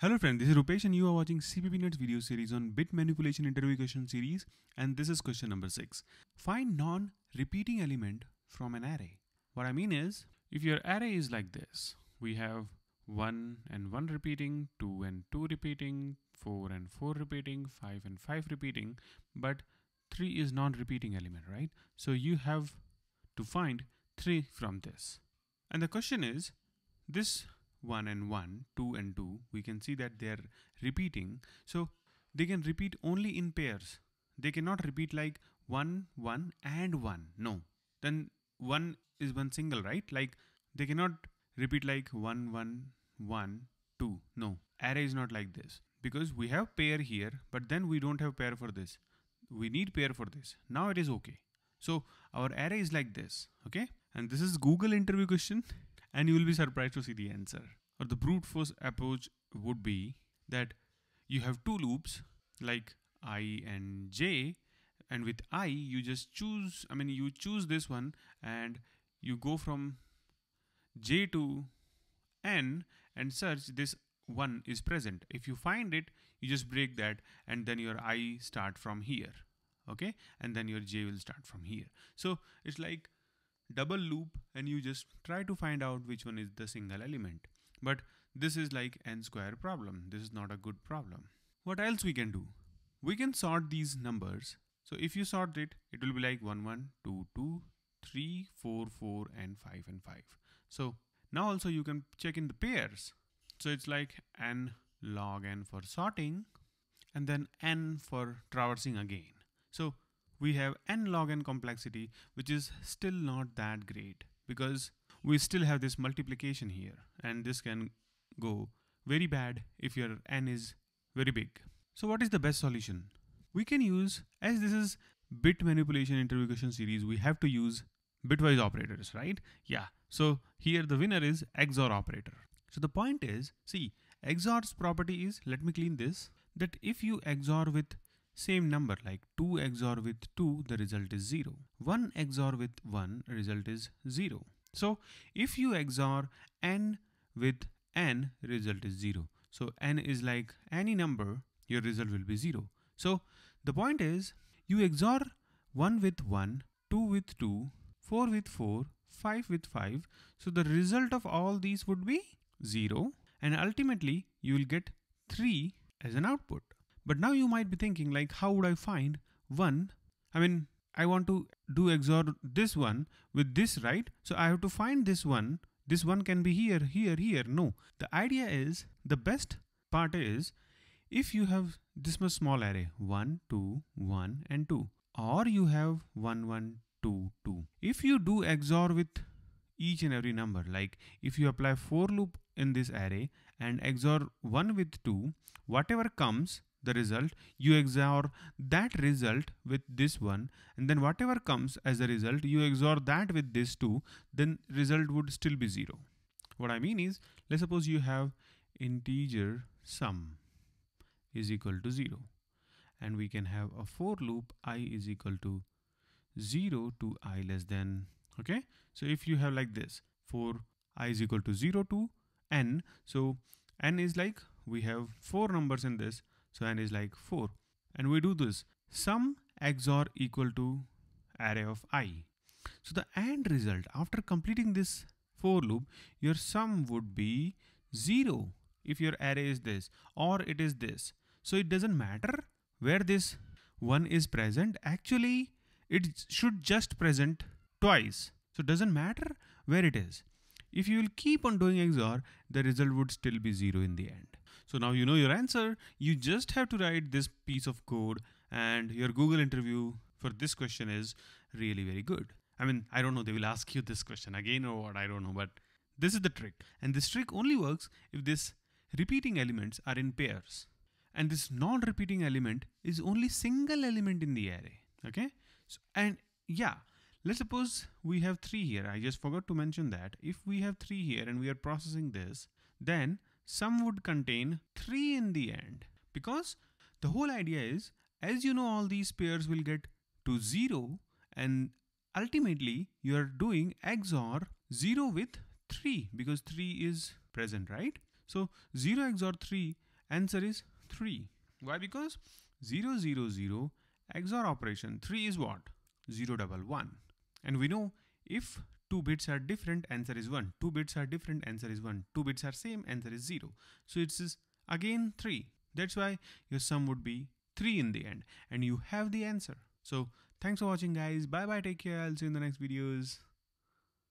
Hello friend, this is Rupesh and you are watching CppNuts video series on bit manipulation interview question series and this is question number 6. Find non-repeating element from an array. What I mean is, if your array is like this, we have 1 and 1 repeating, 2 and 2 repeating, 4 and 4 repeating, 5 and 5 repeating, but 3 is non-repeating element, right? So you have to find 3 from this. And the question is, this 1 and 1, 2 and 2, we can see that they are repeating. So they can repeat only in pairs. They cannot repeat like 1, 1 and 1. No. Then 1 is one single, right? Like they cannot repeat like 1, 1, 1, 2. No. Array is not like this. Because we have pair here, but then we don't have pair for this. We need pair for this. Now it is okay. So our array is like this, okay? And this is Google interview question and you will be surprised to see the answer. Or the brute force approach would be that you have two loops like i and j and with i you just choose i mean you choose this one and you go from j to n and search this one is present. If you find it you just break that and then your i start from here okay? And then your j will start from here. So it's like double loop and you just try to find out which one is the single element. But this is like n square problem. This is not a good problem. What else we can do? We can sort these numbers. So if you sort it, it will be like 1, 1, 2, 2, 3, 4, 4 and 5 and 5. So now also you can check in the pairs. So it's like n log n for sorting and then n for traversing again. So we have n log n complexity, which is still not that great because we still have this multiplication here and this can go very bad if your n is very big. So what is the best solution? We can use, as this is bit manipulation interview question series, we have to use bitwise operators, right? Yeah. So here the winner is XOR operator. So the point is, see, XOR's property is, let me clean this, that if you XOR with same number like 2 XOR with 2 the result is 0 1 XOR with 1 result is 0 so if you XOR n with n result is 0 so n is like any number your result will be 0 so the point is you XOR 1 with 1 2 with 2 4 with 4 5 with 5 so the result of all these would be 0 and ultimately you will get 3 as an output but now you might be thinking like, how would I find one? I mean, I want to do XOR this one with this, right? So I have to find this one. This one can be here, here, here. No, the idea is the best part is if you have this much small array, 1, 2, 1 and 2 or you have 1, 1, 2, 2. If you do XOR with each and every number, like if you apply for loop in this array and XOR 1 with 2, whatever comes the result you XOR that result with this one and then whatever comes as a result you XOR that with this two then result would still be zero. What I mean is let's suppose you have integer sum is equal to 0 and we can have a for loop i is equal to 0 to i less than okay? So if you have like this for i is equal to 0 to n so n is like we have four numbers in this so n is like 4. And we do this sum XOR equal to array of i. So the AND result after completing this for loop, your sum would be 0 if your array is this or it is this. So it doesn't matter where this one is present. Actually, it should just present twice. So it doesn't matter where it is. If you will keep on doing XOR, the result would still be 0 in the end. So now you know your answer. You just have to write this piece of code and your Google interview for this question is really very good. I mean, I don't know, they will ask you this question again or what, I don't know, but this is the trick. And this trick only works if this repeating elements are in pairs. And this non-repeating element is only single element in the array. Okay. So, and yeah, let's suppose we have three here. I just forgot to mention that if we have three here and we are processing this, then sum would contain 3 in the end because the whole idea is as you know all these pairs will get to 0 and ultimately you are doing XOR 0 with 3 because 3 is present, right? So 0 XOR 3, answer is 3. Why? Because 0, 0, 0, XOR operation, 3 is what? 0, double 1. And we know if two bits are different, answer is 1. Two bits are different, answer is 1. Two bits are same, answer is 0. So it's again 3. That's why your sum would be 3 in the end. And you have the answer. So thanks for watching guys. Bye bye. Take care. I'll see you in the next videos.